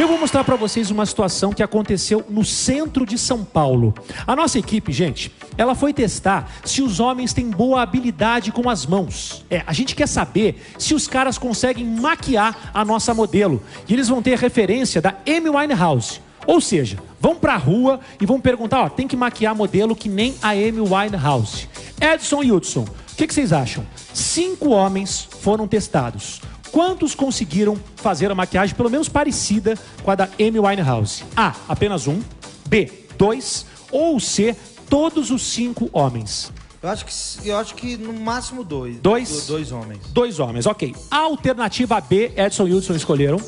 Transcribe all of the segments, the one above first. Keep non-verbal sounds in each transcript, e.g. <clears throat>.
Eu vou mostrar para vocês uma situação que aconteceu no centro de São Paulo. A nossa equipe, gente, ela foi testar se os homens têm boa habilidade com as mãos. É, a gente quer saber se os caras conseguem maquiar a nossa modelo. E eles vão ter referência da Amy Winehouse. Ou seja, vão pra rua e vão perguntar, ó, tem que maquiar modelo que nem a Amy Winehouse. Edson e Hudson, o que, que vocês acham? Cinco homens foram testados. Quantos conseguiram fazer a maquiagem pelo menos parecida com a da Amy Winehouse? A, apenas um. B, dois. Ou C, todos os cinco homens. Eu acho que, eu acho que no máximo dois. Dois? Do- Dois homens. Dois homens, ok. A alternativa B, Edson e Hudson escolheram.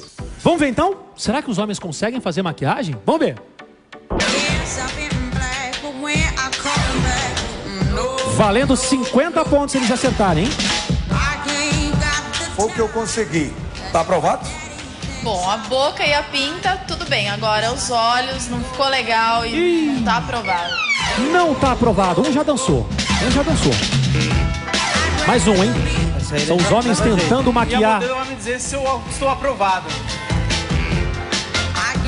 Vamos ver então? Será que os homens conseguem fazer maquiagem? Vamos ver. Valendo 50 pontos se eles acertarem, hein? Foi o que eu consegui. Tá aprovado? Bom, a boca e a pinta, tudo bem. Agora os olhos não ficou legal e não tá aprovado. Não tá aprovado. Um já dançou. Um já dançou. Mais um, hein? São os dá- homens jeito. tentando E a maquiar. modelo vai me dizer se eu estou aprovado.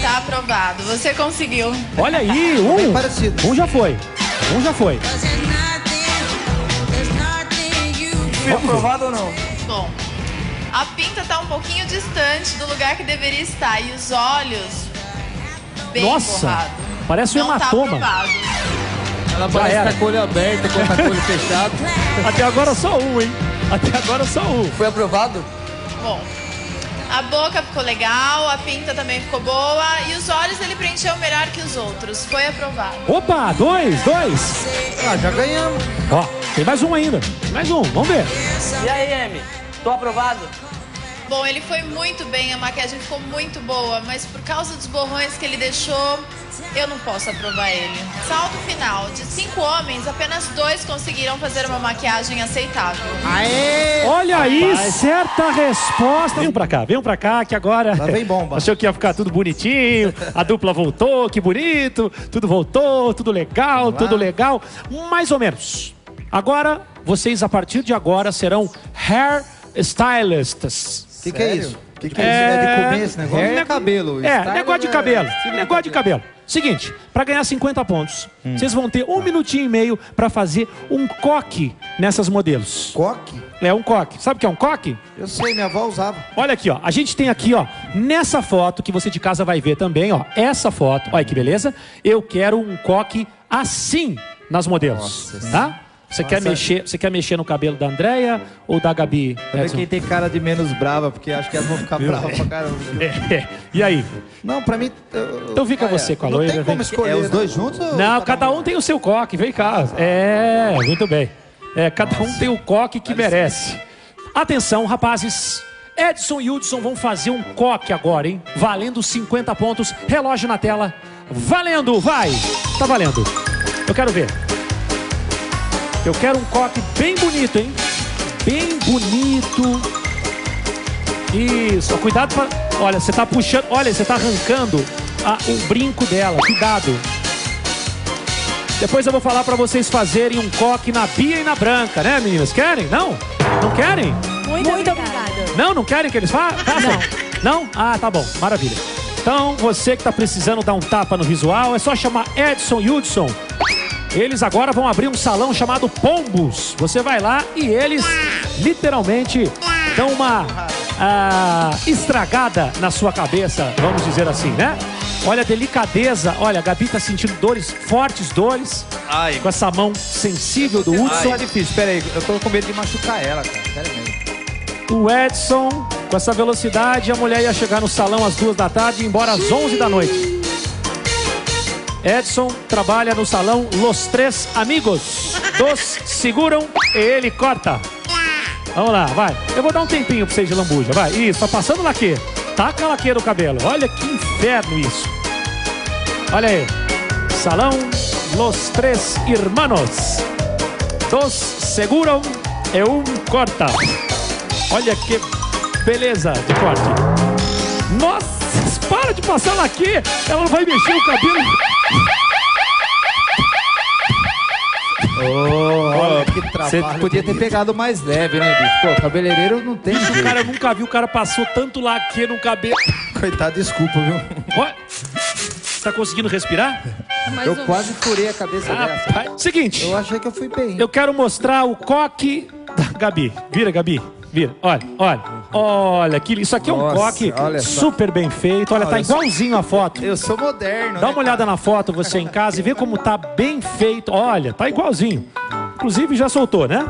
Tá aprovado. Você conseguiu. Olha aí, Bem um. parecido. Um já foi. Um já foi. Fui aprovado ou não? Bom, a pinta tá um pouquinho distante do lugar que deveria estar. E os olhos, bem Nossa, borrado. parece um não hematoma. Tá. Ela Já parece era. tá com o olho aberto, com tá com o olho fechado. <laughs> Até agora só um, hein? Até agora só um. Foi aprovado? Bom, a boca ficou legal, a pinta também ficou boa. E os olhos ele preencheu melhor que os outros. Foi aprovado. Opa, dois, dois. Ah, já ganhamos. Ó, tem mais um ainda. Mais um, vamos ver. E aí, Amy? Tô aprovado? Bom, ele foi muito bem, a maquiagem ficou muito boa, mas por causa dos borrões que ele deixou, eu não posso aprovar ele. Saldo final: de cinco homens, apenas dois conseguiram fazer uma maquiagem aceitável. Aê! Olha aí, certa resposta. Venham pra cá, venham pra cá, que agora. Lá vem bomba. Achou que ia ficar tudo bonitinho, a dupla voltou, que bonito, tudo voltou, tudo legal, tudo legal. Mais ou menos. Agora, vocês a partir de agora serão hair stylists. O que, que é isso? Que que É- É de comer esse negócio? Hair é cabelo. É, style negócio de é- cabelo. estilo Negócio de cabelo. Seguinte, pra ganhar 50 pontos, vocês vão ter um minutinho e meio pra fazer um coque nessas modelos. Coque? É um coque. Sabe o que é um coque? Eu sei, minha avó usava. Olha aqui, ó. A gente tem aqui, ó, nessa foto que você de casa vai ver também, ó. Essa foto, olha que beleza. Eu quero um coque assim nas modelos, tá? Você quer mexer, você quer mexer no cabelo da Andréia ou da Gabi? Edson? quem tem cara de menos brava, porque acho que elas vão ficar bravas pra caramba. <laughs> É, E aí? Não, pra mim. eu- Então fica você com a não loira. tem vem. como escolher. É os né? dois juntos ou Não, cada um tem o seu coque, vem cá. É, muito bem. É, cada um tem o coque que merece. Atenção, rapazes. Edson e Hudson vão fazer um coque agora, hein? Valendo 50 pontos. Relógio na tela. Valendo, vai! Tá valendo. Eu quero ver. Eu quero um coque bem bonito, hein? Bem bonito. Isso, cuidado para. Olha, você tá puxando. Olha, você tá arrancando a- o brinco dela. Cuidado. Depois eu vou falar pra vocês fazerem um coque na Bia e na Branca, né, meninas? Querem? Não? Não querem? Muito, obrigada. Não, não querem que eles fa façam? Não. Ah, tá bom. Maravilha. Então, você que tá precisando dar um tapa no visual, é só chamar Edson Hudson. Eles agora vão abrir um salão chamado Pombos. Você vai lá e eles literalmente dão uma ah, estragada na sua cabeça, vamos dizer assim, né? Olha a delicadeza. Olha, a Gabi tá sentindo dores, fortes dores, Ai. com essa mão sensível do Hudson. Tá difícil, pera aí. Eu tô com medo de machucar ela, cara. Sério mesmo. O Edson, com essa velocidade, a mulher ia chegar no salão às duas da tarde e ir embora às 11 da noite. Edson trabalha no salão Los Três Amigos. Dos seguram e ele corta. Vamos lá, vai. Eu vou dar um tempinho pra vocês de lambuja, vai. Isso, tá passando laque. Taca laque no cabelo. Olha que inferno isso. Olha aí. Salão Los Três Hermanos. Dos seguram e um corta. Olha que beleza de corte. Nossa, para de passar laque. Ela vai mexer o cabelo. Ô, que Você trabalho podia ter pegado mais leve, né, bicho? Pô, cabeleireiro não tem Bicho, o jeito. cara nunca viu, o cara passou tanto laque no cabelo. Coitado, desculpa, viu? Olha, tá conseguindo respirar? Mais Eu um. quase furei a cabeça dessa. Rapaz, seguinte, Eu achei que eu fui bem. eu quero mostrar o coque da Gabi. Vira, Gabi. Vira. Olha, olha. Olha, que, isso aqui é um Nossa, coque super bem feito. Olha, tá Olha só. igualzinho a foto. Eu sou moderno. Dá né, uma olhada na foto você em casa e vê como tá bem feito. Olha, tá igualzinho. Inclusive já soltou, né?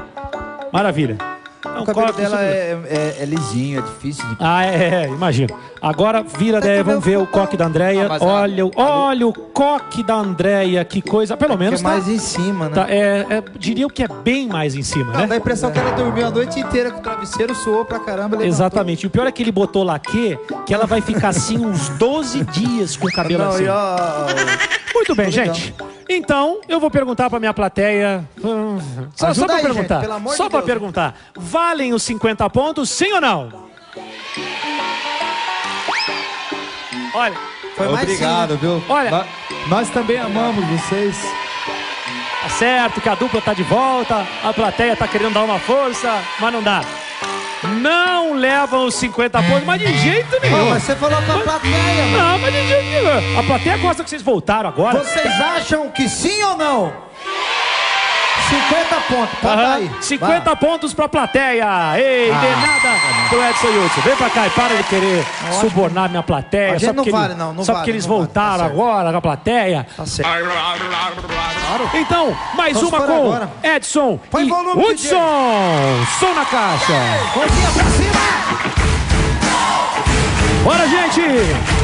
Maravilha. É um O cabelo dela é, é- é lisinho, é difícil de. Ah, é, é, imagino. Agora vira, cabelo vamos ver o coque da Andréia. Ah, Olha, o- olha o coque da Andréia, que coisa. Pelo Que menos é tá, mais em cima, né? tá- é, é, diria que é bem mais em cima, Não, né? dá a impressão que ela dormiu a noite inteira com o travesseiro, suou pra caramba. levantou. Exatamente. E o pior é que ele botou laque, que ela vai ficar assim <laughs> uns 12 dias com o cabelo Não, assim. e ó, Muito bem, legal. gente. Então, eu vou perguntar pra minha plateia. hum, Só, só Ajuda pra aí, perguntar. gente, pelo amor só de pra Deus. perguntar. Valem os 50 pontos, sim ou não? Olha, Foi mais Obrigado, viu? Olha. Nó- Nós também amamos vocês. tá certo que a dupla tá de volta, a plateia tá querendo dar uma força, mas não dá. Não levam os 50 pontos, mas de jeito nenhum. mas você falou com a plateia, mano. Não, mas de jeito nenhum. A plateia gosta que vocês voltaram agora. Vocês acham que sim ou não? 50 pontos, Aham, aí. 50 pontos pra plateia. Ei, Ah, de nada pro Edson Hudson. Vem pra cá e para de querer subornar minha plateia. A gente só não vale, ele- não, não só vale, porque eles não vale, voltaram tá agora com a plateia. Tá certo. Então, mais Vamos uma com agora. Edson Põe e volume, Hudson. Som na caixa. Mãozinha pra cima! Bora, gente!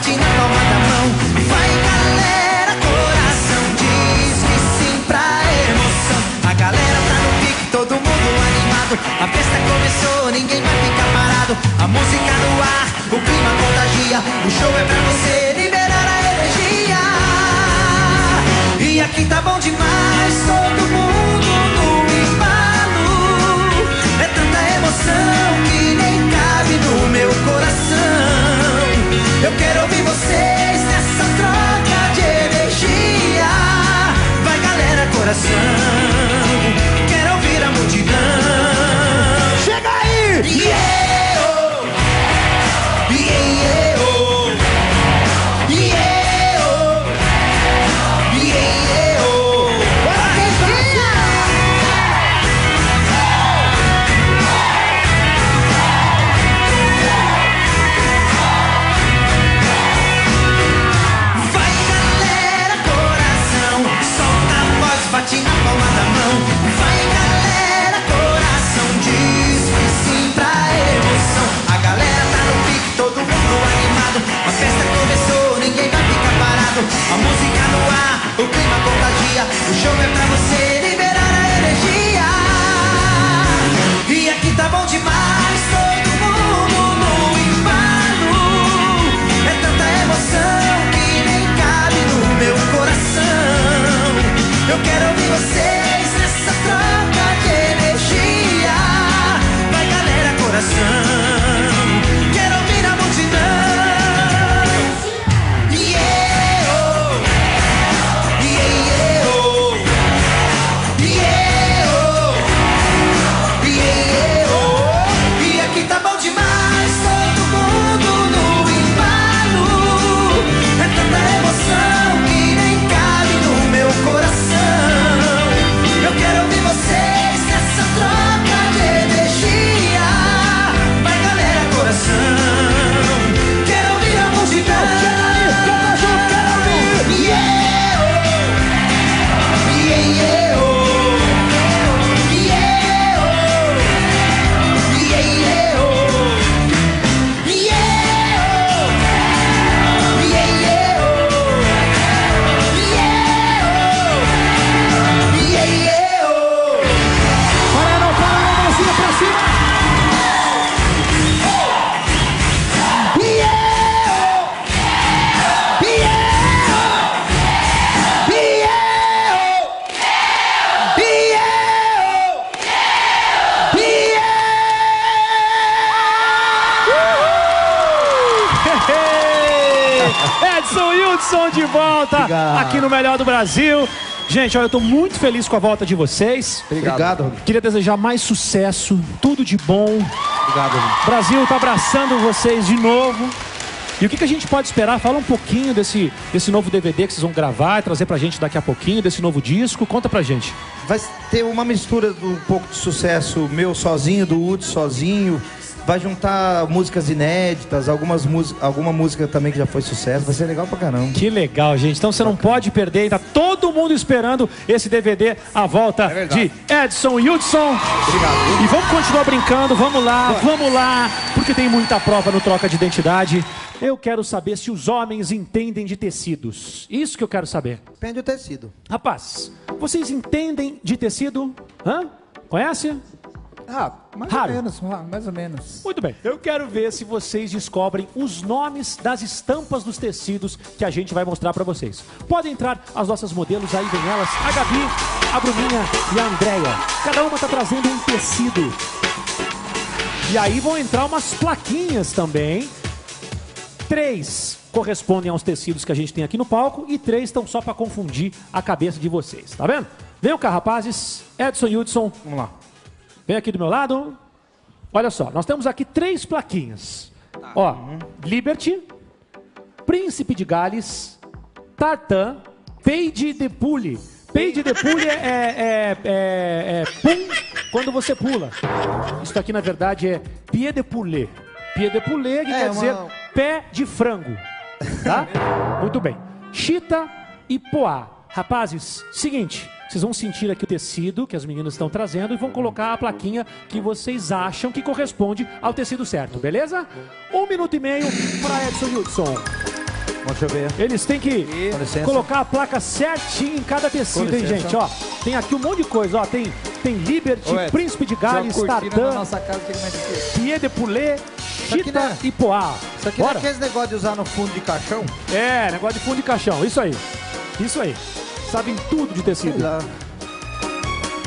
Bate na palma da mão. Vai galera, coração, diz que sim pra emoção. A galera tá no pique, todo mundo animado. A festa começou, ninguém vai ficar parado. A música no ar, o clima contagia. O show é pra você liberar a energia. E aqui tá bom demais, todo mundo no embalo. É tanta emoção que Hudson de volta Obrigado. aqui no Melhor do Brasil. Gente, olha, eu tô muito feliz com a volta de vocês. Obrigado, Rodrigo. Queria desejar mais sucesso, tudo de bom. Obrigado, Rodrigo. O Brasil tá abraçando vocês de novo. E o que, que a gente pode esperar? Fala um pouquinho desse, desse novo DVD que vocês vão gravar e trazer pra gente daqui a pouquinho, desse novo disco. Conta pra gente. Vai ter uma mistura do um pouco de sucesso meu sozinho, do Wood sozinho. Vai juntar músicas inéditas, algumas músicas, alguma música também que já foi sucesso. Vai ser legal pra caramba. Que legal, gente. Então você não pode perder. Tá todo mundo esperando esse DVD, a volta de Edson Hudson. Obrigado. E vamos continuar brincando, vamos lá, vamos lá, porque tem muita prova no troca de identidade. Eu quero saber se os homens entendem de tecidos. Isso que eu quero saber. Depende do tecido. Rapaz, vocês entendem de tecido? Hã? Conhece? Ah, mais Raro. ou menos, mais ou menos. Muito bem. Eu quero ver se vocês descobrem os nomes das estampas dos tecidos que a gente vai mostrar pra vocês. Podem entrar as nossas modelos, aí vem elas, a Gabi, a Bruninha e a Andréia. Cada uma tá trazendo um tecido. E aí vão entrar umas plaquinhas também. Três correspondem aos tecidos que a gente tem aqui no palco e três estão só pra confundir a cabeça de vocês, tá vendo? Venham cá, rapazes. Edson Hudson, Vamos lá. Vem aqui do meu lado. Olha só, nós temos aqui três plaquinhas. Ó, Liberty, Príncipe de Gales, Tartan, Peide de Pule. Peide de Pule é, é, é, é pum quando você pula. Isso aqui, na verdade, é Pied de Poulet. Pied de Poulet, que É, quer uma- dizer pé de frango. Tá? <laughs> Muito bem. Chita e Poá. Rapazes, seguinte, vocês vão sentir aqui o tecido que as meninas estão trazendo e vão colocar a plaquinha que vocês acham que corresponde ao tecido certo, beleza? Um minuto e meio para Edson Hudson. Deixa eu ver. Eles têm que colocar a placa certinha em cada tecido, hein, gente? Ó, tem aqui um monte de coisa, ó. Tem, tem Liberty, Ô, Príncipe de Gales, Tartan. Pied de Poulet, Chita é- e Poá. Isso aqui não é Bora? aqueles negócio de usar no fundo de caixão? É, negócio de fundo de caixão, isso aí. Isso aí. Sabem tudo de tecido.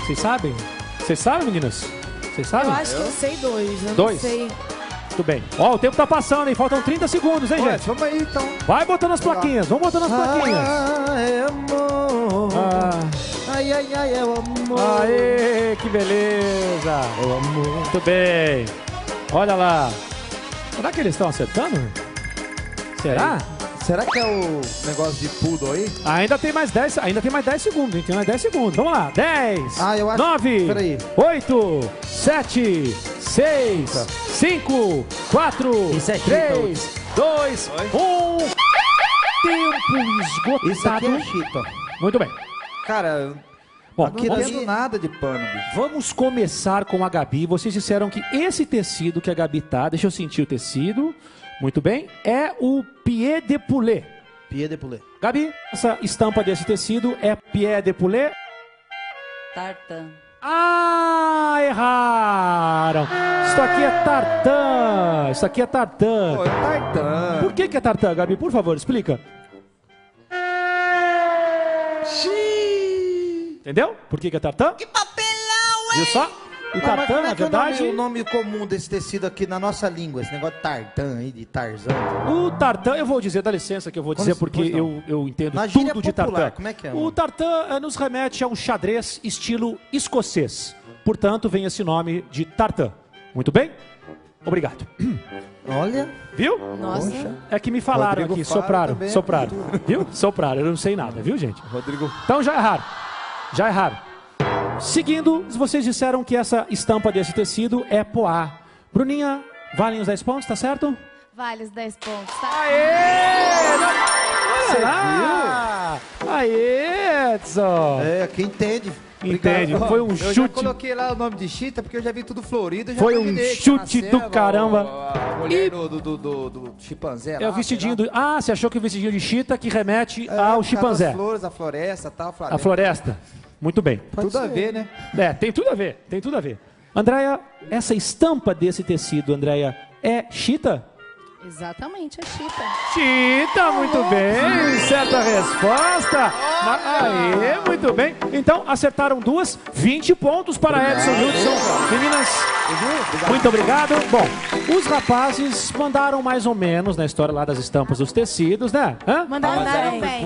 Vocês sabem? Vocês sabem, meninas? Vocês sabem? Eu acho que eu sei dois. Eu Dois? não sei. Muito bem. Ó, o tempo tá passando, hein? Faltam 30 segundos, hein, Ué, gente? vamos aí então. Vai botando as plaquinhas, vamos botando as plaquinhas. Ai, amor. Ah, Ai, ai, ai, é o amor. aê, que beleza. Muito bem. Olha lá. Será que eles estão acertando? Será? Será que é o negócio de poodle aí? Ainda tem mais 10, ainda tem mais 10 segundos, hein? Tem mais 10 segundos. Vamos lá. 10, Ah, eu acho- 9, peraí. 8, 7, 6, 5, 4, Isso é chita, 3, 2, 1. Tempo esgotado. Isso aqui é chita. Muito bem. Cara, Bom, Aqui Não vamos, nada de pano, bicho. vamos começar com a Gabi. Vocês disseram que esse tecido que a Gabi tá, deixa eu sentir o tecido. Muito bem. É o pied de poulet. pied de poulet. Gabi, essa estampa desse tecido é pied de poulet? Tartan. Ah, erraram! Isso aqui é tartan! Isso aqui é tartan! Pô, é tartan. Por que, que é tartan, Gabi? Por favor, explica. Entendeu? Por que, que é tartan? Que papelão, Viu só? O Ah, tartan, como na é que é o nome- verdade. o nome comum desse tecido aqui na nossa língua? Esse negócio de tartan aí, de tarzan. O tartan, eu vou dizer, dá licença que eu vou dizer Como- porque eu, eu entendo Na tudo de popular, tartan. como é que é, O tartan eh, nos remete a um xadrez estilo escocês. Portanto, vem esse nome de tartan. Muito bem? Obrigado. <clears throat> Olha, Viu? Nossa. É que me falaram Rodrigo aqui, Faro sopraram, também. sopraram. <laughs> Viu? Sopraram, eu não sei nada, viu, gente? Rodrigo. Então já erraram. Já erraram. Seguindo, vocês disseram que essa estampa desse tecido é poá. Bruninha, valem os 10 pontos, tá certo? Vale os 10 pontos, tá? Aê! Você viu? Aê, Edson! é, quem entende. Entende? Foi um Eu chute. coloquei lá o nome de Chita porque eu já vi tudo florido. eu já Foi um chute do selva, caramba. A mulher E- do, do, do, do, chimpanzé É lá, o vestidinho do. Ah, você achou que o vestidinho de chita que remete. É, ao chimpanzé? das flores, a floresta tal. A Floresta. Muito bem. Tudo a ver, né? É, tem tudo a ver, tem tudo a ver. Andréia, essa estampa desse tecido, Andréia, é chita? Exatamente, a Chita. Chita, muito bem. Certa resposta. Ma- Aê, muito bem. Então, acertaram duas. 20 pontos para Edson e Hudson. Meninas, muito obrigado. Bom, os rapazes mandaram mais ou menos na história lá das estampas dos tecidos, né? Hã? Mandaram Mandaram bem.